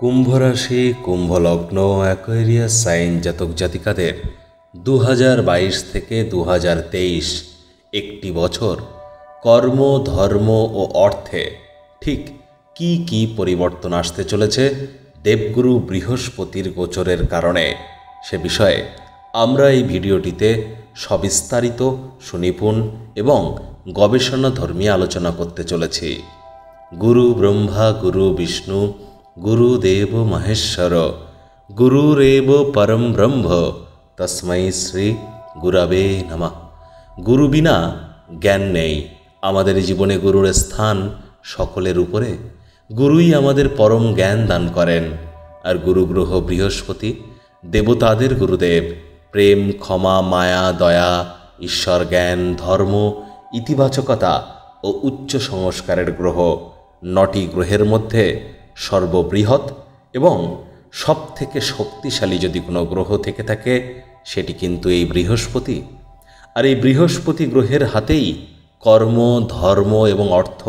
কুম্ভ রাশি কুম্ভ লগ্ন Aquarius sign জাতক জাতিকাদের দু থেকে দু একটি বছর কর্ম, ধর্ম ও অর্থে ঠিক কি কি পরিবর্তন আসতে চলেছে দেবগুরু বৃহস্পতির গোচরের কারণে? সে বিষয়ে আমরা এই ভিডিওটিতে সবিস্তারিত, সুনিপুণ এবং গবেষণাধর্মী আলোচনা করতে চলেছি। গুরু ব্রহ্মা, গুরু বিষ্ণু গুরুদেব মহেশ্বর গুরুরেব পরম ব্রহ্ম তস্মৈ শ্রী গুরাবে নমঃ গুরু বিনা জ্ঞান নেই। আমাদের জীবনে গুরুর স্থান সকলের উপরে। গুরুই আমাদের পরম জ্ঞান দান করেন। আর গুরুগ্রহ বৃহস্পতি, দেবতাদের গুরুদেব। প্রেম, ক্ষমা, মায়া, দয়া, ঈশ্বর জ্ঞান, ধর্ম, ইতিবাচকতা ও উচ্চ সংস্কারের গ্রহ। নটি গ্রহের মধ্যে সর্ববৃহৎ এবং সব থেকে শক্তিশালী যদি কোনো গ্রহ থেকে থাকে, সেটি কিন্তু এই বৃহস্পতি। আর এই বৃহস্পতি গ্রহের হাতেই কর্ম, ধর্ম এবং অর্থ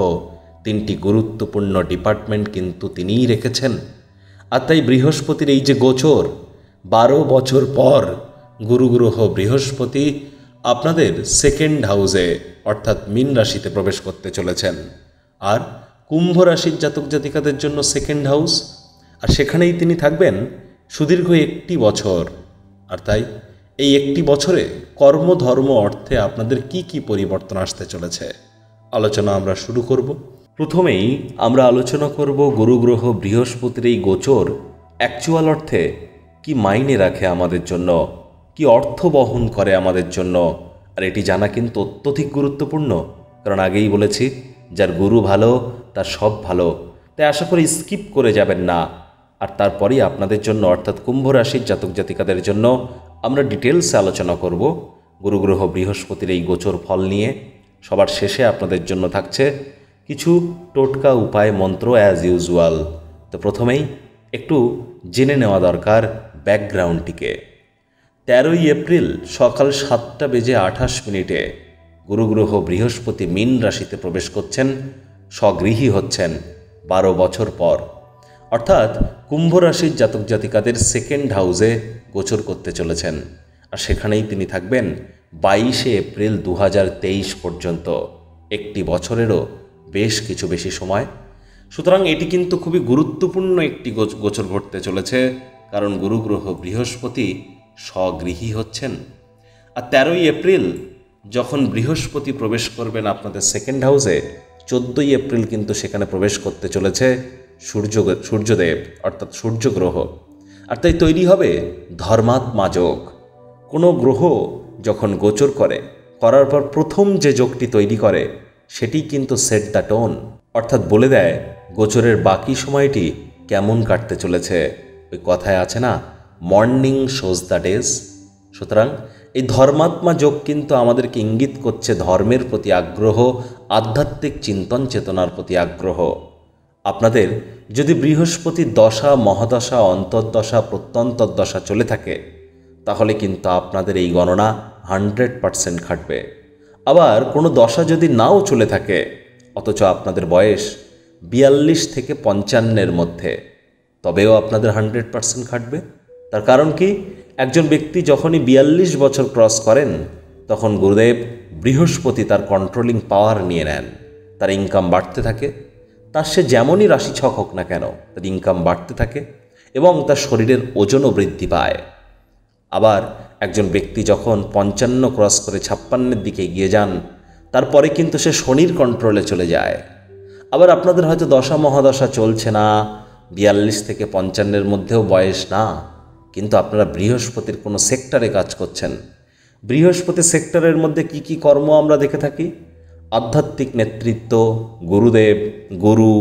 তিনটি গুরুত্বপূর্ণ ডিপার্টমেন্ট কিন্তু তিনিই রেখেছেন। আর তাই বৃহস্পতির এই যে গোচর, বারো বছর পর গুরুগ্রহ বৃহস্পতি আপনাদের সেকেন্ড হাউসে, অর্থাৎ মীন রাশিতে প্রবেশ করতে চলেছেন। আর কুম্ভ রাশির জাতক জাতিকাদের জন্য সেকেন্ড হাউস আর সেখানেই তিনি থাকবেন সুদীর্ঘ একটি বছর। আর তাই, এই একটি বছরে কর্ম, ধর্ম, অর্থে আপনাদের কি কি পরিবর্তন আসতে চলেছে? আলোচনা আমরা শুরু করব। প্রথমেই আমরা আলোচনা করব গুরুগ্রহ বৃহস্পতির এই গোচর অ্যাকচুয়াল অর্থে কি মাইনে রাখে আমাদের জন্য, কি অর্থ বহন করে আমাদের জন্য, আর এটি জানা কিন্তু অত্যধিক গুরুত্বপূর্ণ। কারণ আগেই বলেছি যার গুরু ভালো, তার সব ভালো। তাই আশা করি স্কিপ করে যাবেন না। আর তারপরেই আপনাদের জন্য, অর্থাৎ কুম্ভ রাশির জাতক জাতিকাদের জন্য, আমরা ডিটেলসে আলোচনা করব। গুরুগ্রহ বৃহস্পতির এই গোচর ফল নিয়ে। সবার শেষে আপনাদের জন্য থাকছে কিছু টোটকা উপায় মন্ত্র অ্যাজ ইউজুয়াল তো প্রথমেই একটু জেনে নেওয়া দরকার ব্যাকগ্রাউন্ডটিকে তেরোই এপ্রিল সকাল সাতটা বেজে আঠাশ মিনিটে গুরুগ্রহ বৃহস্পতি মীন রাশিতে প্রবেশ করছেন, স্বগৃহী হচ্ছেন বারো বছর পর। অর্থাৎ কুম্ভ রাশির জাতক জাতিকাদের সেকেন্ড হাউসে গোচর করতে চলেছেন। আর সেখানেই তিনি থাকবেন বাইশে এপ্রিল দু হাজার তেইশ পর্যন্ত। একটি বছরেরও বেশ কিছু বেশি সময়। সুতরাং এটি কিন্তু খুবই গুরুত্বপূর্ণ একটি গোচর ঘটতে চলেছে, কারণ গুরুগ্রহ বৃহস্পতি স্বগৃহী হচ্ছেন। আর তেরোই এপ্রিল যখন বৃহস্পতি প্রবেশ করবেন আপনাদের সেকেন্ড হাউসে চোদ্দোই এপ্রিল কিন্তু সেখানে প্রবেশ করতে চলেছে সূর্য, সূর্যদেব, অর্থাৎ সূর্যগ্রহ। আর তাই তৈরি হবে ধর্মাত্মা যোগ। কোনো গ্রহ যখন গোচর করে, করার পর প্রথম যে যোগটি তৈরি করে, সেটি কিন্তু সেট দ্য টোন অর্থাৎ বলে দেয় গোচরের বাকি সময়টি কেমন কাটতে চলেছে। ওই কথায় আছে না মর্নিং শোজ দ্য ডেজ সুতরাং এই ধর্মাত্মা যোগ কিন্তু আমাদেরকে ইঙ্গিত করছে ধর্মের প্রতি আগ্রহ, আধ্যাত্মিক চিন্তন চেতনার প্রতি আগ্রহ। আপনাদের যদি বৃহস্পতি দশা, মহাদশা, অন্তর্দশা প্রত্যন্তর্দশা চলে থাকে, তাহলে কিন্তু আপনাদের এই গণনা হান্ড্রেড পারসেন্ট খাটবে। আবার কোনো দশা যদি নাও চলে থাকে, অথচ আপনাদের বয়স বিয়াল্লিশ থেকে পঞ্চান্নের মধ্যে, তবেও আপনাদের হান্ড্রেড পারসেন্ট খাটবে। তার কারণ কি? একজন ব্যক্তি যখনই বিয়াল্লিশ বছর ক্রস করেন, তখন গুরুদেব বৃহস্পতি তার কন্ট্রোলিং পাওয়ার নিয়ে নেন। তার ইনকাম বাড়তে থাকে, তার সে যেমনই রাশি ছক হোক না কেন, তার ইনকাম বাড়তে থাকে এবং তার শরীরের ওজনও বৃদ্ধি পায়। আবার একজন ব্যক্তি যখন পঞ্চান্ন ক্রস করে ছাপ্পান্নের দিকে এগিয়ে যান, তারপরে কিন্তু সে শনির কন্ট্রোলে চলে যায়। আবার আপনাদের হয়তো দশা মহাদশা চলছে না, বিয়াল্লিশ থেকে পঞ্চান্নের মধ্যেও বয়স না। কিন্তু আপনারা বৃহস্পতির কোনো সেক্টরে কাজ করছেন। বৃহস্পতি সেক্টরের মধ্যে কি কি কর্ম আমরা দেখে থাকি? আধ্যাত্মিক নেতৃত্ব, গুরুদেব, গুরু,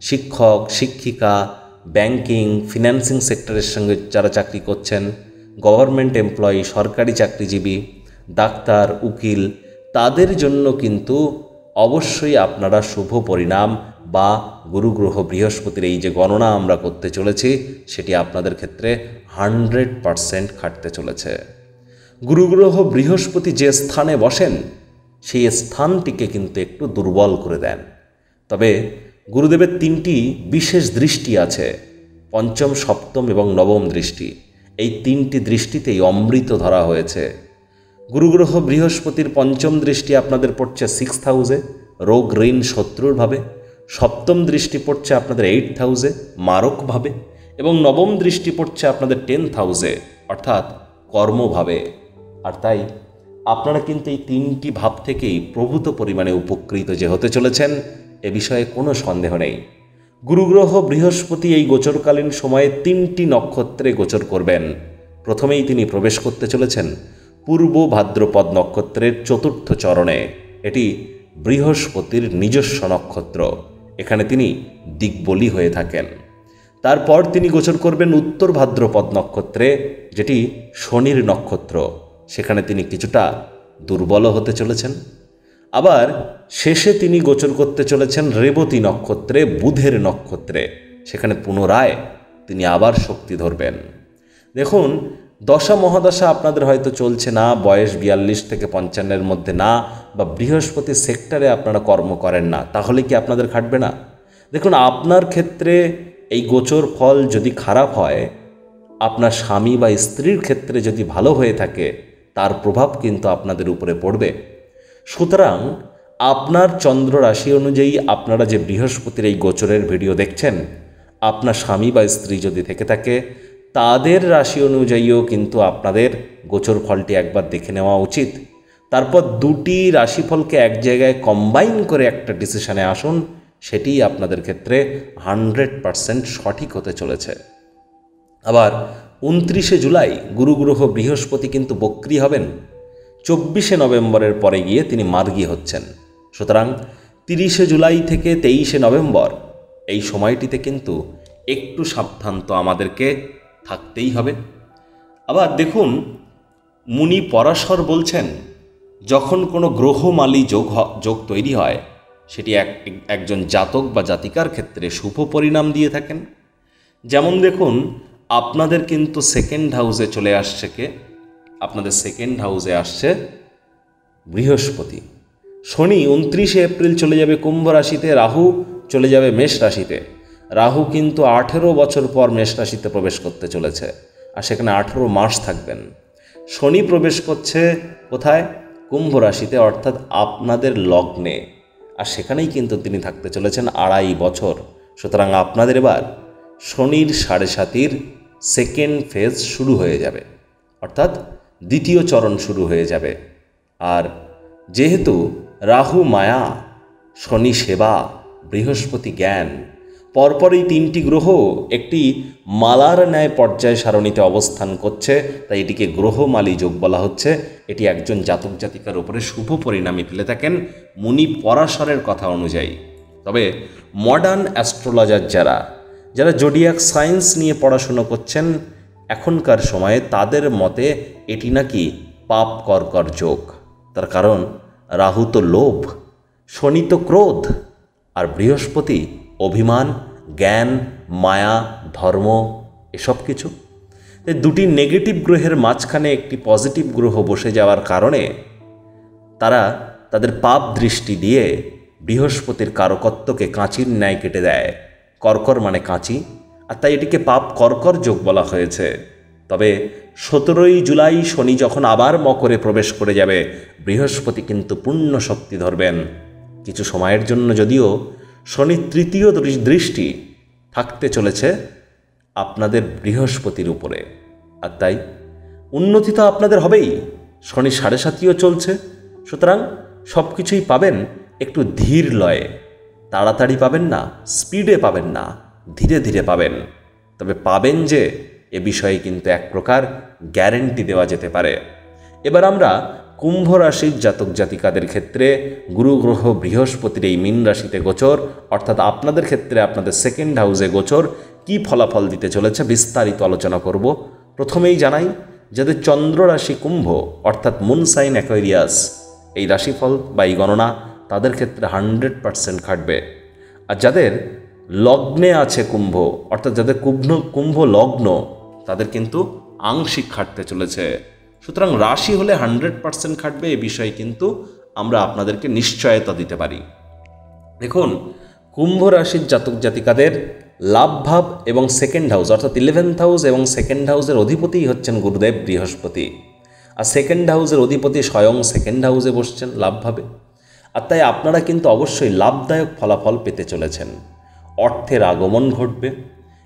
শিক্ষক, শিক্ষিকা, ব্যাংকিং ফিন্যান্সিং সেক্টরের সঙ্গে যারা চাকরি করছেন, গভর্নমেন্ট এমপ্লয়ি, সরকারি চাকরিজীবী, ডাক্তার, উকিল, তাদের জন্য কিন্তু অবশ্যই আপনারা শুভ পরিণাম বা গুরুগ্রহ বৃহস্পতির এই যে গণনা আমরা করতে চলেছি, সেটি আপনাদের ক্ষেত্রে হান্ড্রেড পারসেন্ট খাটতে চলেছে। গুরুগ্রহ বৃহস্পতি যে স্থানে বসেন, সেই স্থানটিকে কিন্তু একটু দুর্বল করে দেন। তবে গুরুদেবের তিনটি বিশেষ দৃষ্টি আছে, পঞ্চম, সপ্তম এবং নবম দৃষ্টি। এই তিনটি দৃষ্টিতেই অমৃত ধরা হয়েছে। গুরুগ্রহ বৃহস্পতির পঞ্চম দৃষ্টি আপনাদের পড়ছে সিক্স হাউসে রোগ ঋণ শত্রুর ভাবে। সপ্তম দৃষ্টি পড়ছে আপনাদের এইট হাউসে মারকভাবে এবং নবম দৃষ্টি পড়ছে আপনাদের টেন্থ হাউসে অর্থাৎ কর্মভাবে আর তাই, আপনারা কিন্তু এই তিনটি ভাব থেকেই প্রভূত পরিমাণে উপকৃত যে হতে চলেছেন, এ বিষয়ে কোনো সন্দেহ নেই। গুরুগ্রহ বৃহস্পতি এই গোচরকালীন সময়ে তিনটি নক্ষত্রে গোচর করবেন। প্রথমেই তিনি প্রবেশ করতে চলেছেন পূর্ব ভাদ্রপদ নক্ষত্রের চতুর্থ চরণে। এটি বৃহস্পতির নিজস্ব নক্ষত্র। এখানে তিনি দিকবলি হয়ে থাকেন। তারপর তিনি গোচর করবেন উত্তর ভাদ্রপদ নক্ষত্রে, যেটি শনির নক্ষত্র। সেখানে তিনি কিছুটা দুর্বল হতে চলেছেন। আবার শেষে তিনি গোচর করতে চলেছেন রেবতী নক্ষত্রে, বুধের নক্ষত্রে। সেখানে পুনরায় তিনি আবার শক্তি ধরবেন। দেখুন, দশা মহাদশা আপনাদের হয়তো চলছে না, বয়স বিয়াল্লিশ থেকে পঞ্চান্নের মধ্যে না বা বৃহস্পতি সেক্টরে আপনারা কর্ম করেন না, তাহলে কি আপনাদের খাটবে না? দেখুন, আপনার ক্ষেত্রে এই গোচর ফল যদি খারাপ হয়, আপনার স্বামী বা স্ত্রীর ক্ষেত্রে যদি ভালো হয়ে থাকে, তার প্রভাব কিন্তু আপনাদের উপরে পড়বে। সুতরাং, আপনার চন্দ্র রাশি অনুযায়ী আপনারা যে বৃহস্পতির এই গোচরের ভিডিও দেখছেন, আপনার স্বামী বা স্ত্রী যদি থেকে থাকে, তাদের রাশি অনুযায়ীও কিন্তু আপনাদের গোচর ফলটি একবার দেখে নেওয়া উচিত। তারপর দুটি রাশিফলকে এক জায়গায় কম্বাইন করে একটা ডিসিশনে আসুন সেটি আপনাদের ক্ষেত্রে হান্ড্রেড পারসেন্ট সঠিক হতে চলেছে। আবার উনত্রিশে জুলাই গুরুগ্রহ বৃহস্পতি কিন্তু বক্রি হবেন। চব্বিশে নভেম্বরের পরে গিয়ে তিনি মার্গী হচ্ছেন। সুতরাং তিরিশে জুলাই থেকে তেইশে নভেম্বর, এই সময়টিতে কিন্তু একটু সাবধান তো আমাদেরকে থাকতেই হবে। আবার দেখুন, মুনি পরাশর বলছেন যখন কোনো গ্রহমালী যোগ যোগ তৈরি হয়, সেটি এক, একজন জাতক বা জাতিকার ক্ষেত্রে শুভ পরিণাম দিয়ে থাকেন। যেমন দেখুন, আপনাদের কিন্তু সেকেন্ড হাউসে চলে আসছে কে? আপনাদের সেকেন্ড হাউসে আসছে বৃহস্পতি। শনি উনত্রিশে এপ্রিল চলে যাবে কুম্ভ রাশিতে, রাহু চলে যাবে মেষ রাশিতে। রাহু কিন্তু আঠেরো বছর পর মেষ রাশিতে প্রবেশ করতে চলেছে, আর সেখানে আঠেরো মাস থাকবেন। শনি প্রবেশ করছে কোথায়? কুম্ভ রাশিতে অর্থাৎ আপনাদের লগ্নে। আর সেখানেই কিন্তু তিনি থাকতে চলেছেন আড়াই বছর। সুতরাং আপনাদের এবার শনির সাড়ে সাতির সেকেন্ড ফেজ শুরু হয়ে যাবে। অর্থাৎ দ্বিতীয় চরণ শুরু হয়ে যাবে। আর যেহেতু রাহু মায়া, শনি সেবা, বৃহস্পতি জ্ঞান পরপর এই তিনটি গ্রহ একটি মালার ন্যায় পর্যায় সারণীতে অবস্থান করছে, তাই এটিকে গ্রহমালী যোগ বলা হচ্ছে। এটি একজন জাতক জাতিকার উপরে শুভ পরিণামী ফেলে থাকেন মুনি পরাশরের কথা অনুযায়ী। তবে মডার্ন অ্যাস্ট্রোলজার যারা যারা জোডিয়াক সায়েন্স নিয়ে পড়াশুনো করছেন, এখনকার সময়ে তাদের মতে এটি নাকি পাপ কর্কর যোগ। তার কারণ, রাহু তো লোভ, শনি তো ক্রোধ, আর বৃহস্পতি অভিমান, জ্ঞান, মায়া ধর্ম, এসব কিছু। দুটি নেগেটিভ গ্রহের মাঝখানে একটি পজিটিভ গ্রহ বসে যাওয়ার কারণে তারা তাদের পাপ দৃষ্টি দিয়ে বৃহস্পতির কারকত্বকে কাঁচির ন্যায় কেটে দেয়। কর্কর মানে কাঁচি, আর তাই এটিকে পাপ কর্কর যোগ বলা হয়েছে। তবে সতেরোই জুলাই শনি যখন আবার মকরে প্রবেশ করে যাবে, বৃহস্পতি কিন্তু পূর্ণ শক্তি ধরবেন। কিছু সময়ের জন্য যদিও শনি তৃতীয় দৃষ্টি থাকতে চলেছে আপনাদের বৃহস্পতির উপরে। আর তাই, উন্নতি তো আপনাদের হবেই। শনি সাড়ে সাতিও চলছে। সুতরাং সব কিছুই পাবেন একটু ধীর লয়ে। তাড়াতাড়ি পাবেন না, স্পিডে পাবেন না, ধীরে ধীরে পাবেন। তবে পাবেন যে, এ বিষয়ে কিন্তু এক প্রকার গ্যারেন্টি দেওয়া যেতে পারে। এবার আমরা কুম্ভ রাশির জাতক জাতিকাদের ক্ষেত্রে গুরু গ্রহ বৃহস্পতির এই মীন রাশিতে গোচর, অর্থাৎ আপনাদের ক্ষেত্রে আপনাদের সেকেন্ড হাউসে গোচর কি ফলাফল দিতে চলেছে বিস্তারিত আলোচনা করব। প্রথমেই জানাই যাদের চন্দ্র রাশি কুম্ভ অর্থাৎ মুনসাইন অ্যাকোয়ারিয়াস এই রাশিফল বা এই গণনা তাদের ক্ষেত্রে হান্ড্রেড পারসেন্ট খাটবে। আর যাদের লগ্নে আছে কুম্ভ, অর্থাৎ যাদের কুম্ভ কুম্ভ লগ্ন, তাদের কিন্তু আংশিক খাটতে চলেছে। সুতরাং রাশি হলে হান্ড্রেড পারসেন্ট খাটবে এ বিষয়ে কিন্তু আমরা আপনাদেরকে নিশ্চয়তা দিতে পারি। দেখুন, কুম্ভ রাশির জাতক জাতিকাদের লাভ ভাব এবং সেকেন্ড হাউস অর্থাৎ ইলেভেন্থ হাউস এবং সেকেন্ড হাউসের অধিপতিই হচ্ছেন গুরুদেব বৃহস্পতি। আর সেকেন্ড হাউসের অধিপতি স্বয়ং সেকেন্ড হাউসে বসছেন লাভভাবে আর তাই আপনারা কিন্তু অবশ্যই লাভদায়ক ফলাফল পেতে চলেছেন। অর্থের আগমন ঘটবে।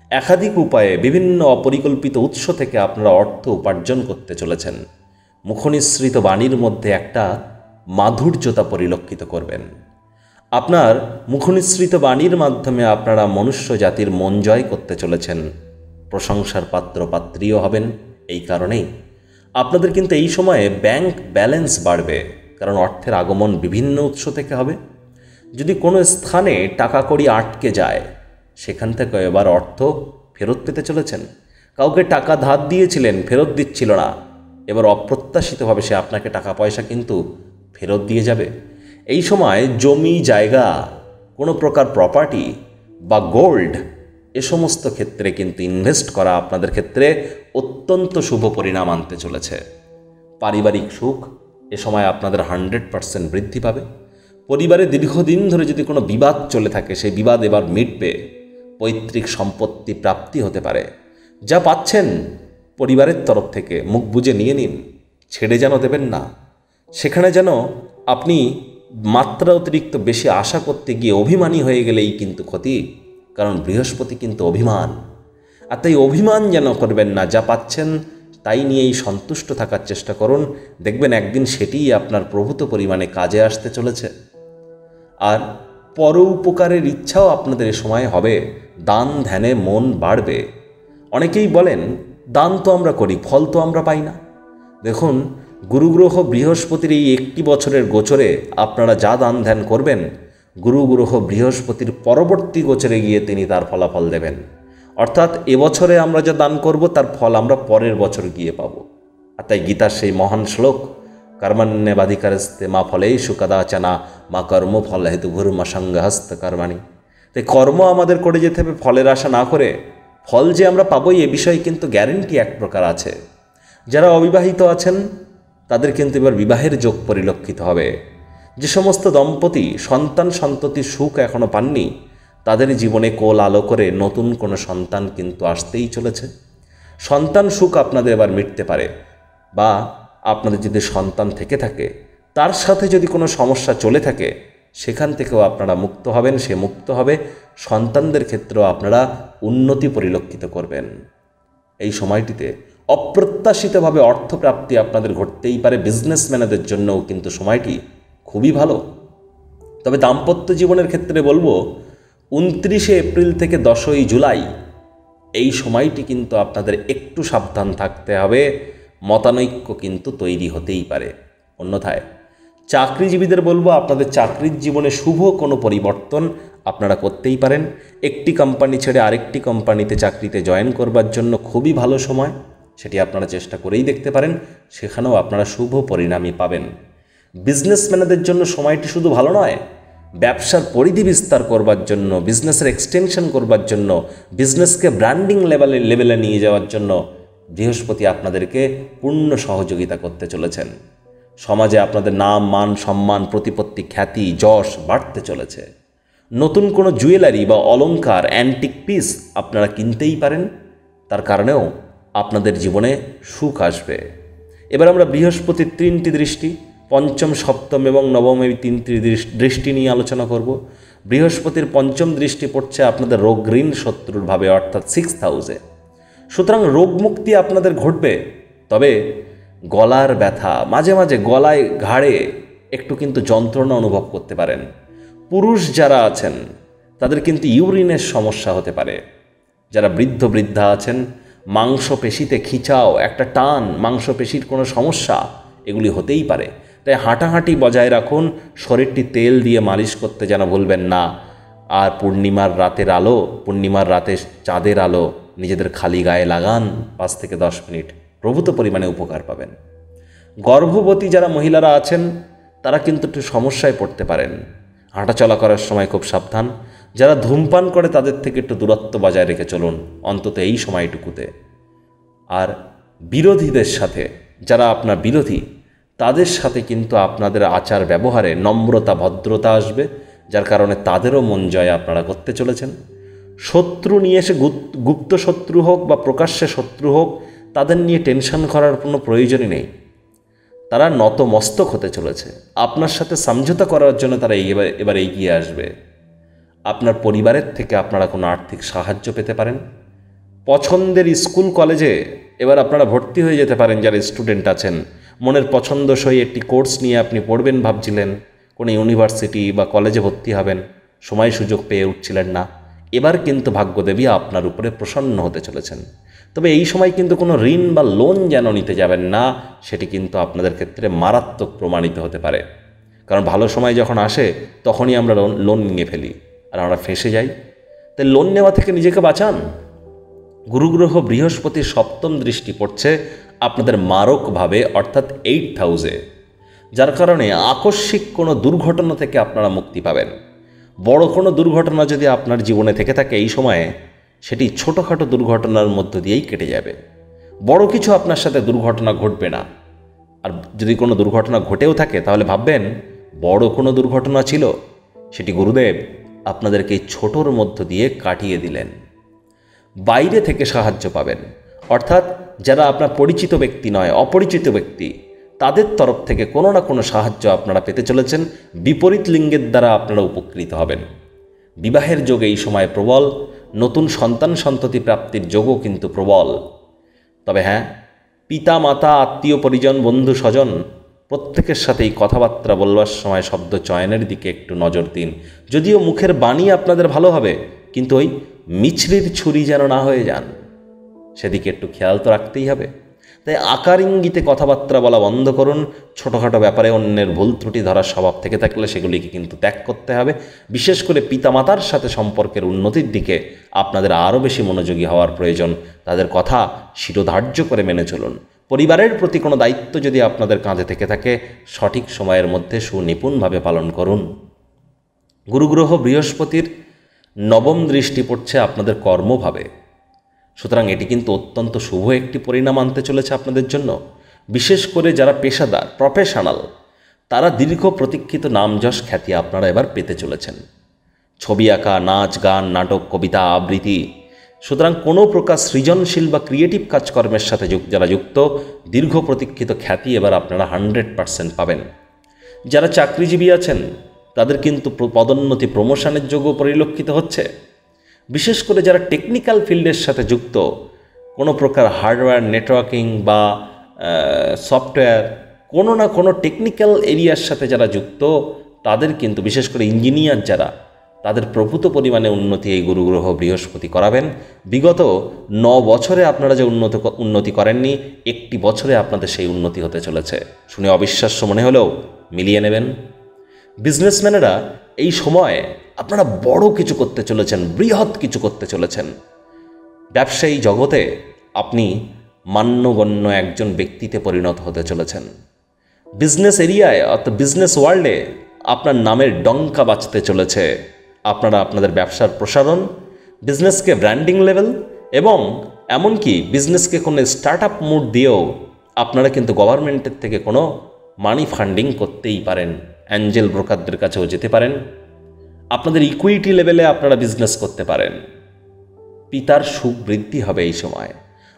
একাধিক উপায়ে বিভিন্ন অপরিকল্পিত উৎস থেকে আপনারা অর্থ উপার্জন করতে চলেছেন। মুখনিসৃত বাণীর মধ্যে একটা মাধুর্যতা পরিলক্ষিত করবেন। আপনার মুখনিসৃত বাণীর মাধ্যমে আপনারা মনুষ্য জাতির মন জয় করতে চলেছেন। প্রশংসার পাত্র পাত্রীও হবেন, এই কারণেই। আপনাদের কিন্তু এই সময়ে ব্যাংক ব্যালেন্স বাড়বে, কারণ অর্থের আগমন বিভিন্ন উৎস থেকে হবে। যদি কোনো স্থানে টাকা কড়ি আটকে যায়, সেখান থেকে এবার অর্থ ফেরত পেতে চলেছেন। কাউকে টাকা ধার দিয়েছিলেন, ফেরত দিচ্ছিল না। এবার অপ্রত্যাশিতভাবে সে আপনাকে টাকা পয়সা কিন্তু ফেরত দিয়ে যাবে। এই সময় জমি, জায়গা, কোনো প্রকার প্রপার্টি বা গোল্ড এ সমস্ত ক্ষেত্রে কিন্তু ইনভেস্ট করা আপনাদের ক্ষেত্রে অত্যন্ত শুভ পরিণাম আনতে চলেছে। পারিবারিক সুখ এ সময় আপনাদের হান্ড্রেড পারসেন্ট বৃদ্ধি পাবে। পরিবারে দীর্ঘদিন ধরে যদি কোনো বিবাদ চলে থাকে, সেই বিবাদ এবার মিটবে। পৈতৃক সম্পত্তি প্রাপ্তি হতে পারে। যা পাচ্ছেন পরিবারের তরফ থেকে মুখ বুঝে নিয়ে নিন। ছেড়ে যেন দেবেন না। সেখানে যেন আপনি মাত্রা অতিরিক্ত বেশি আশা করতে গিয়ে অভিমানী হয়ে গেলেই কিন্তু ক্ষতি, কারণ বৃহস্পতি কিন্তু অভিমান। আর তাই অভিমান যেন করবেন না, যা পাচ্ছেন তাই নিয়েই সন্তুষ্ট থাকার চেষ্টা করুন। দেখবেন একদিন সেটিই আপনার প্রভূত পরিমাণে কাজে আসতে চলেছে। আর পর উপকারের ইচ্ছাও আপনাদের সময় হবে। দান, ধ্যানে মন বাড়বে। অনেকেই বলেন, দান তো আমরা করি, ফল তো আমরা পাই না। দেখুন গুরুগ্রহ বৃহস্পতির এই একটি বছরের গোচরে আপনারা যা দান ধ্যান করবেন, গুরুগ্রহ বৃহস্পতির পরবর্তী গোচরে গিয়ে তিনি তার ফলাফল দেবেন। অর্থাৎ এবছরে আমরা যা দান করব, তার ফল আমরা পরের বছর গিয়ে পাব। আর তাই গীতার সেই মহান শ্লোক কর্মণ্যবাধিকারস্তে মা ফলেই সুকদাচনা মা কর্ম ফল হেতু ভুর্মা সঙ্গহস্ত কর্মাণী। তাই কর্ম আমাদের করে যেতে হবে, ফলের আশা না করে। ফল যে আমরা পাবোই এ বিষয়ে কিন্তু গ্যারেন্টি এক প্রকার আছে। যারা অবিবাহিত আছেন তাদের কিন্তু এবার বিবাহের যোগ পরিলক্ষিত হবে। যে সমস্ত দম্পতি সন্তান সন্ততি সুখ এখনও পাননি, তাদের জীবনে কোল আলো করে নতুন কোনো সন্তান কিন্তু আসতেই চলেছে। সন্তান সুখ আপনাদের এবার মিটতে পারে বা আপনাদের যদি সন্তান থেকে থাকে, তার সাথে যদি কোনো সমস্যা চলে থাকে, সেখান থেকেও আপনারা মুক্ত হবেন, সে মুক্ত হবে, সন্তানদের ক্ষেত্রেও আপনারা উন্নতি পরিলক্ষিত করবেন। এই সময়টিতে অপ্রত্যাশিতভাবে অর্থপ্রাপ্তি আপনাদের ঘটতেই পারে। বিজনেসম্যানেদের জন্যও কিন্তু সময়টি খুবই ভালো। তবে দাম্পত্য জীবনের ক্ষেত্রে বলব, উনত্রিশে এপ্রিল থেকে দশই জুলাই, এই সময়টি কিন্তু আপনাদের একটু সাবধান থাকতে হবে। মতানৈক্য কিন্তু তৈরি হতেই পারে। অন্যথায়, চাকরিজীবীদের বলব, আপনাদের চাকরির জীবনে শুভ কোনো পরিবর্তন আপনারা করতেই পারেন। একটি কোম্পানি ছেড়ে আরেকটি কোম্পানিতে চাকরিতে জয়েন করবার জন্য খুবই ভালো সময়। সেটি আপনারা চেষ্টা করেই দেখতে পারেন, সেখানেও আপনারা শুভ পরিণামই পাবেন। বিজনেসম্যানদের জন্য সময়টি শুধু ভালো নয়, ব্যবসার পরিধি বিস্তার করবার জন্য, বিজনেসের এক্সটেনশন করবার জন্য, বিজনেসকে ব্র্যান্ডিং লেভেলে লেভেলে নিয়ে যাওয়ার জন্য বৃহস্পতি আপনাদেরকে পূর্ণ সহযোগিতা করতে চলেছেন। সমাজে আপনাদের নাম, মান, সম্মান, প্রতিপত্তি, খ্যাতি, যশ বাড়তে চলেছে। নতুন কোনো জুয়েলারি বা অলংকার অ্যান্টিক পিস আপনারা কিনতেই পারেন, তার কারণেও আপনাদের জীবনে সুখ আসবে। এবার আমরা বৃহস্পতির তিনটি দৃষ্টি, পঞ্চম, সপ্তম এবং নবম এই তিনটি দৃষ্টি নিয়ে আলোচনা করব। বৃহস্পতির পঞ্চম দৃষ্টি পড়ছে আপনাদের রোগ ঋণ শত্রুর ভাবে, অর্থাৎ সিক্স হাউসে সুতরাং রোগ মুক্তি আপনাদের ঘটবে, তবে গলার ব্যথা, মাঝে মাঝে গলায় ঘাড়ে একটু কিন্তু যন্ত্রণা অনুভব করতে পারেন। পুরুষ যারা আছেন, তাদের কিন্তু ইউরিনের সমস্যা হতে পারে। যারা বৃদ্ধ বৃদ্ধা আছেন মাংসপেশিতে খিচাও, একটা টান, মাংসপেশির কোনো সমস্যা, এগুলি হতেই পারে। তাই হাঁটাহাঁটি বজায় রাখুন, শরীরটি তেল দিয়ে মালিশ করতে যেন ভুলবেন না। আর পূর্ণিমার রাতের আলো, পূর্ণিমার রাতে চাঁদের আলো, নিজেদের খালি গায়ে লাগান, পাঁচ থেকে দশ মিনিট। প্রভূত পরিমাণে উপকার পাবেন। গর্ভবতী যারা মহিলারা আছেন, তারা কিন্তু একটু সমস্যায় পড়তে পারেন। হাঁটাচলা করার সময় খুব সাবধান। যারা ধূমপান করে তাদের থেকে একটু দূরত্ব বজায় রেখে চলুন, অন্তত এই সময়টুকুতে। আর বিরোধীদের সাথে, যারা আপনার বিরোধী, তাদের সাথে কিন্তু আপনাদের আচার ব্যবহারে নম্রতা, ভদ্রতা আসবে, যার কারণে তাদেরও মন জয় আপনারা করতে চলেছেন। শত্রু নিয়ে এসে গুপ্ত শত্রু হোক বা প্রকাশ্যে শত্রু হোক, তাদের নিয়ে টেনশন করার কোনো প্রয়োজনই নেই। তারা নতমস্তক হতে চলেছে। আপনার সাথে সমঝোতা করার জন্য তারা এবার এবার এগিয়ে আসবে। আপনার পরিবারের থেকে আপনারা কোনো আর্থিক সাহায্য পেতে পারেন। পছন্দের স্কুল কলেজে এবার আপনারা ভর্তি হয়ে যেতে পারেন যারা স্টুডেন্ট আছেন। মনের পছন্দসই একটি কোর্স নিয়ে আপনি পড়বেন ভাবছিলেন, কোনো ইউনিভার্সিটি বা কলেজে ভর্তি হবেন, সময় সুযোগ পেয়ে উঠছিলেন না। এবার কিন্তু ভাগ্যদেবী আপনার উপরে প্রসন্ন হতে চলেছেন। তবে এই সময় কিন্তু কোনো ঋণ বা লোন যেন নিতে যাবেন না, সেটি কিন্তু আপনাদের ক্ষেত্রে মারাত্মক প্রমাণিত হতে পারে। কারণ ভালো সময় যখন আসে, তখনই আমরা লোন লোন নিয়ে ফেলি। আর আমরা ফেঁসে যাই। তাই লোন নেওয়া থেকে নিজেকে বাঁচান। গুরুগ্রহ বৃহস্পতির সপ্তম দৃষ্টি পড়ছে আপনাদের মারকভাবে, অর্থাৎ এইট হাউসে যার কারণে আকস্মিক কোনো দুর্ঘটনা থেকে আপনারা মুক্তি পাবেন। বড় কোনো দুর্ঘটনা যদি আপনার জীবনে থেকে থাকে এই সময়ে, সেটি ছোটোখাটো দুর্ঘটনার মধ্য দিয়েই কেটে যাবে। বড় কিছু আপনার সাথে দুর্ঘটনা ঘটবে না। আর যদি কোনো দুর্ঘটনা ঘটেও থাকে, তাহলে ভাববেন, বড় কোনো দুর্ঘটনা ছিল, সেটি গুরুদেব আপনাদেরকে ছোটোর মধ্য দিয়ে কাটিয়ে দিলেন। বাইরে থেকে সাহায্য পাবেন। অর্থাৎ যারা আপনার পরিচিত ব্যক্তি নয়, অপরিচিত ব্যক্তি, তাদের তরফ থেকে কোনো না কোনো সাহায্য আপনারা পেতে চলেছেন। বিপরীত লিঙ্গের দ্বারা আপনারা উপকৃত হবেন। বিবাহের যোগ এই সময় প্রবল, নতুন সন্তান সন্ততি প্রাপ্তির যোগও কিন্তু প্রবল। তবে হ্যাঁ পিতা, মাতা, আত্মীয়, পরিজন, বন্ধু, স্বজন প্রত্যেকের সাথেই কথাবার্তা বলবার সময় শব্দ চয়নের দিকে একটু নজর দিন। যদিও মুখের বাণী আপনাদের ভালো হবে, কিন্তু ওই মিছরির ছুরি যেন না হয়ে যান, সেদিকে একটু খেয়াল তো রাখতেই হবে। তাই আকার ইঙ্গিতে কথাবার্তা বলা বন্ধ করুন। ছোটোখাটো ব্যাপারে অন্যের ভুল ত্রুটি ধরার স্বভাব থেকে থাকলে সেগুলিকে কিন্তু ত্যাগ করতে হবে। বিশেষ করে পিতামাতার সাথে সম্পর্কের উন্নতির দিকে আপনাদের আরও বেশি মনোযোগী হওয়ার প্রয়োজন। তাদের কথা শিরোধার্য করে মেনে চলুন। পরিবারের প্রতি কোনো দায়িত্ব যদি আপনাদের কাঁধে থেকে থাকে, সঠিক সময়ের মধ্যে সুনিপুণভাবে পালন করুন। গুরুগ্রহ বৃহস্পতির নবম দৃষ্টি পড়ছে আপনাদের কর্মভাবে। সুতরাং এটি কিন্তু অত্যন্ত শুভ একটি পরিণাম আনতে চলেছে আপনাদের জন্য। বিশেষ করে যারা পেশাদার প্রফেশনাল তারা দীর্ঘ প্রতীক্ষিত নামযশ খ্যাতি আপনারা এবার পেতে চলেছেন। ছবি আঁকা, নাচ গান, নাটক, কবিতা, আবৃত্তি সুতরাং কোনো প্রকার সৃজনশীল বা ক্রিয়েটিভ কাজকর্মের সাথে যারা যুক্ত, দীর্ঘ প্রতীক্ষিত খ্যাতি এবার আপনারা হান্ড্রেড পারসেন্ট পাবেন। যারা চাকরিজীবী আছেন, তাদের কিন্তু পদোন্নতি প্রমোশনের যোগ্য পরিলক্ষিত হচ্ছে। বিশেষ করে যারা টেকনিক্যাল ফিল্ডের সাথে যুক্ত, কোনো প্রকার হার্ডওয়্যার নেটওয়ার্কিং বা সফটওয়্যার কোনো না কোনো টেকনিক্যাল এরিয়ার সাথে যারা যুক্ত, তাদের কিন্তু বিশেষ করে ইঞ্জিনিয়ার যারা তাদের প্রভূত পরিমাণে উন্নতি এই গুরুগ্রহ বৃহস্পতি করাবেন। বিগত ন বছরে আপনারা যে উন্নত উন্নতি করেননি, একটি বছরে আপনাদের সেই উন্নতি হতে চলেছে। শুনে অবিশ্বাস্য মনে হলেও মিলিয়ে নেবেন। বিজনেসম্যানেরা এই সময়ে আপনারা বড় কিছু করতে চলেছেন, বৃহৎ কিছু করতে চলেছেন। ব্যবসায়ী জগতে আপনি মান্যগণ্য একজন ব্যক্তিতে পরিণত হতে চলেছেন। বিজনেস এরিয়ায় অর্থাৎ বিজনেস ওয়ার্ল্ডে আপনার নামের ডঙ্কা বাঁচতে চলেছে। আপনারা আপনাদের ব্যবসার প্রসারণ বিজনেসকে ব্র্যান্ডিং লেভেল এবং এমনকি বিজনেসকে কোনো স্টার্ট আপ মুড দিয়েও আপনারা কিন্তু গভর্নমেন্টের থেকে কোনো মানি ফান্ডিং করতেই পারেন অ্যাঞ্জেল ব্রোকারদের কাছেও যেতে পারেন। আপনাদের ইকুইটি লেভেলে আপনারা বিজনেস করতে পারেন। পিতার সুখ বৃদ্ধি হবে এই সময়।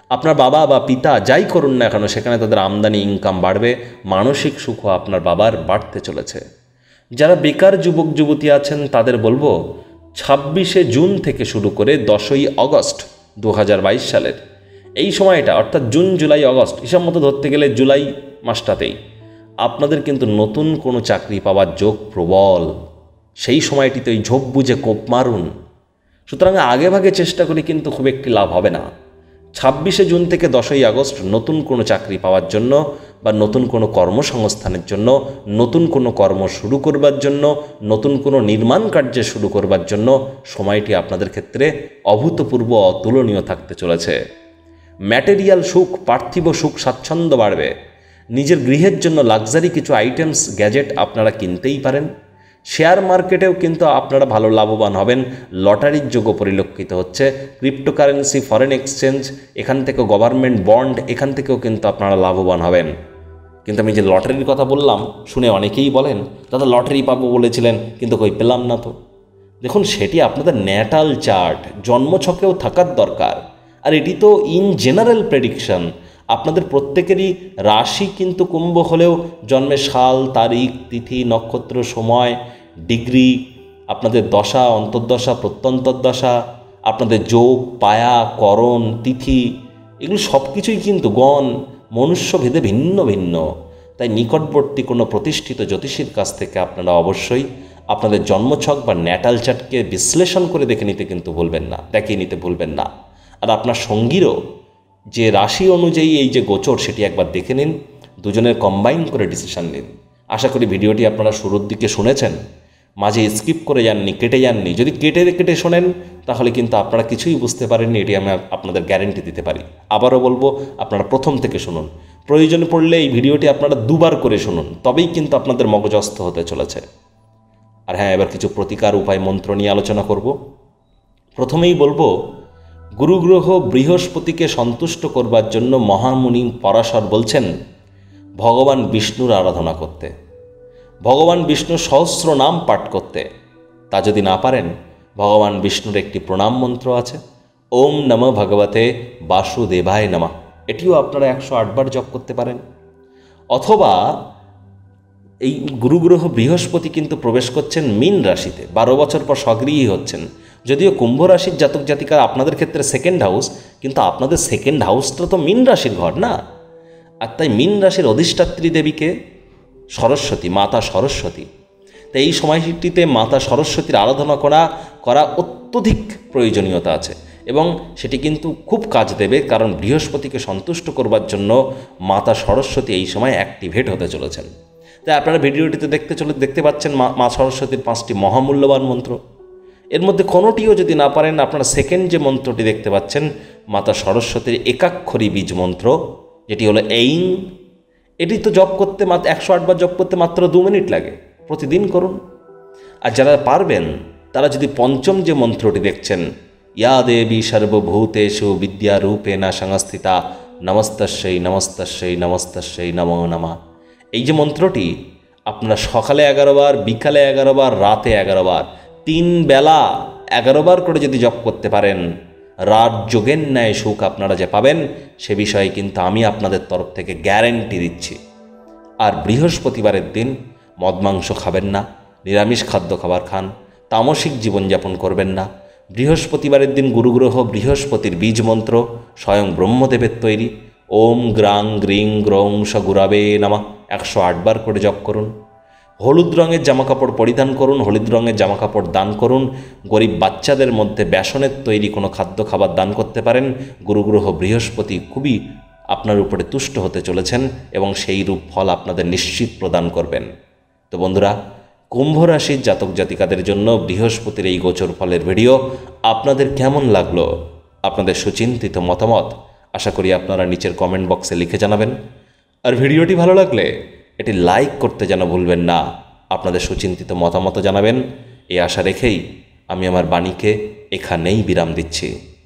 আপনার বাবা বা পিতা যাই করুন না কেন, সেখানে তাদের আমদানি ইনকাম বাড়বে, মানসিক সুখও আপনার বাবার বাড়তে চলেছে। যারা বেকার যুবক যুবতী আছেন তাদের বলব, ছাব্বিশে জুন থেকে শুরু করে দশই অগস্ট দু হাজার বাইশ সালের। এই সময়টা, অর্থাৎ জুন, জুলাই অগস্ট হিসাব মতো ধরতে গেলে জুলাই মাসটাতেই আপনাদের কিন্তু নতুন কোনো চাকরি পাওয়ার যোগ প্রবল। সেই সময়টিতে ওই ঝোপ বুঝে কোপ মারুন। সুতরাং আগে ভাগে চেষ্টা করে কিন্তু খুব একটি লাভ হবে না। ছাব্বিশে জুন থেকে দশই আগস্ট নতুন কোনো চাকরি পাওয়ার জন্য বা নতুন কোনো কর্মসংস্থানের জন্য, নতুন কোনো কর্ম শুরু করবার জন্য, নতুন কোনো নির্মাণ কার্যে শুরু করবার জন্য সময়টি আপনাদের ক্ষেত্রে অভূতপূর্ব অতুলনীয় থাকতে চলেছে। ম্যাটেরিয়াল সুখ, পার্থিব সুখ, স্বাচ্ছন্দ্য বাড়বে। নিজের গৃহের জন্য লাক্সারি কিছু আইটেমস, গ্যাজেট আপনারা কিনতেই পারেন। শেয়ার মার্কেটেও কিন্তু আপনারা ভালো লাভবান হবেন। লটারির যোগ্য পরিলক্ষিত হচ্ছে। ক্রিপ্টোকারেন্সি, ফরেন এক্সচেঞ্জ, এখান থেকে গভর্নমেন্ট বন্ড, এখান থেকেও কিন্তু আপনারা লাভবান হবেন। কিন্তু আমি যে লটারির কথা বললাম, শুনে অনেকেই বলেন, দাদা, লটারি পাবো বলেছিলেন, কিন্তু কই পেলাম না তো। দেখুন, সেটি আপনাদের ন্যাটাল চার্ট জন্মছকেও থাকার দরকার। আর এটি তো ইন জেনারেল প্রেডিকশন। আপনাদের প্রত্যেকেরই রাশি কিন্তু কুম্ভ হলেও জন্মের সাল, তারিখ, তিথি, নক্ষত্র, সময়, ডিগ্রি, আপনাদের দশা, অন্তর্দশা, প্রত্যন্তর্দশা, আপনাদের যোগ, পায়া, করণ, তিথি, এগুলো সব কিছুই কিন্তু গণ। মনুষ্য ভেদে ভিন্ন ভিন্ন। তাই নিকটবর্তী কোনো প্রতিষ্ঠিত জ্যোতিষীর কাছ থেকে আপনারা অবশ্যই আপনাদের জন্মছক বা ন্যাটাল চার্টকে বিশ্লেষণ করে দেখে নিতে কিন্তু ভুলবেন না, দেখিয়ে নিতে ভুলবেন না। আর আপনার সঙ্গীরও যে রাশি অনুযায়ী এই যে গোচর সেটি একবার দেখে নিন, দুজনের কম্বাইন করে ডিসিশন নিন। আশা করি ভিডিওটি আপনারা শুরুর দিকে শুনেছেন। মাঝে স্কিপ করে যাননি, কেটে যাননি। যদি কেটে কেটে শোনেন, তাহলে কিন্তু আপনারা কিছুই বুঝতে পারেননি, এটি আমি আপনাদের গ্যারেন্টি দিতে পারি। আবারও বলব, আপনারা প্রথম থেকে শুনুন। প্রয়োজন পড়লে এই ভিডিওটি আপনারা দুবার করে শুনুন, তবেই কিন্তু আপনাদের মগজস্থ হতে চলেছে। আর হ্যাঁ এবার কিছু প্রতিকার উপায় মন্ত্র নিয়ে আলোচনা করব। প্রথমেই বলব, গুরুগ্রহ বৃহস্পতিকে সন্তুষ্ট করবার জন্য মহামুনি পরাশর বলছেন, ভগবান বিষ্ণুর আরাধনা করতে। ভগবান বিষ্ণুর সহস্র নাম পাঠ করতে। তা যদি না পারেন, ভগবান বিষ্ণুর একটি প্রণাম মন্ত্র আছে, ওম নম ভগবতে বাসুদেবায় নমা। এটিও আপনারা একশো আটবার জপ করতে পারেন। অথবা এই গুরুগ্রহ বৃহস্পতি কিন্তু প্রবেশ করছেন মিন রাশিতে, বারো বছর পর সক্রিয়ই হচ্ছেন। যদিও কুম্ভ রাশির জাতক জাতিকা আপনাদের ক্ষেত্রে সেকেন্ড হাউস কিন্তু আপনাদের সেকেন্ড হাউসটা তো মিন রাশির ঘর না? আর তাই মিন রাশির অধিষ্ঠাত্রী দেবীকে সরস্বতী, মাতা সরস্বতী। তাই এই সময়টিতে মাতা সরস্বতীর আরাধনা করা করা অত্যধিক প্রয়োজনীয়তা আছে এবং সেটি কিন্তু খুব কাজ দেবে কারণ বৃহস্পতিকে সন্তুষ্ট করবার জন্য মাতা সরস্বতী এই সময় অ্যাক্টিভেট হতে চলেছেন। তাই আপনারা ভিডিওটিতে দেখতে চলে, দেখতে পাচ্ছেন মা মা সরস্বতীর পাঁচটি মহামূল্যবান মন্ত্র। এর মধ্যে কোনোটিও যদি না পারেন, আপনারা সেকেন্ড যে মন্ত্রটি দেখতে পাচ্ছেন, মাতা সরস্বতীর একাক্ষরী বীজ মন্ত্র, যেটি হলো এইং এটি তো জপ করতে মাত্র একশো আটবার জপ করতে মাত্র দু মিনিট লাগে। প্রতিদিন করুন। আর যারা পারবেন, তারা যদি পঞ্চম যে মন্ত্রটি দেখছেন, ইয়া দেবী সর্বভূতেষু বিদ্যারূপে না সংস্থিতা নমস্তস্যই নমস্তস্যই নমস্তস্যই নমো নমা। এই যে মন্ত্রটি, আপনারা সকালে এগারো বার, বিকালে এগারো বার, রাতে এগারো বার, তিন বেলা এগারো বার করে যদি জপ করতে পারেন রাত যোগের ন্যায় সুখ আপনারা যে পাবেন, সে বিষয়ে কিন্তু আমি আপনাদের তরফ থেকে গ্যারেন্টি দিচ্ছি। আর বৃহস্পতিবারের দিন মদ মাংস খাবেন না, নিরামিষ খাদ্য খাবার খান, তামসিক জীবনযাপন করবেন না। বৃহস্পতিবারের দিন গুরুগ্রহ, বৃহস্পতির বীজ মন্ত্র, স্বয়ং ব্রহ্মদেবের তৈরি। ওম গ্রাং গ্রিং গ্রং স গুরাবে নামা। একশো আটবার করে জপ করুন। হলুদ রঙের জামাকাপড় পরিধান করুন, হলুদ রঙের জামাকাপড় দান করুন। গরিব বাচ্চাদের মধ্যে বেসনের তৈরি কোনো খাদ্য খাবার দান করতে পারেন। গুরুগ্রহ বৃহস্পতি খুবই আপনার উপরে তুষ্ট হতে চলেছেন এবং সেই রূপ ফল আপনাদের নিশ্চিত প্রদান করবেন। তো বন্ধুরা, কুম্ভ রাশির জাতক জাতিকাদের জন্য বৃহস্পতির এই গোচর ফলের ভিডিও আপনাদের কেমন লাগল? আপনাদের সুচিন্তিত মতামত আশা করি আপনারা নিচের কমেন্ট বক্সে লিখে জানাবেন। আর ভিডিওটি ভালো লাগলে এটি লাইক করতে যেন ভুলবেন না। আপনাদের সুচিন্তিত মতামত জানাবেন। এই আশা রেখেই আমি আমার বাণীকে এখানেই বিরাম দিচ্ছি।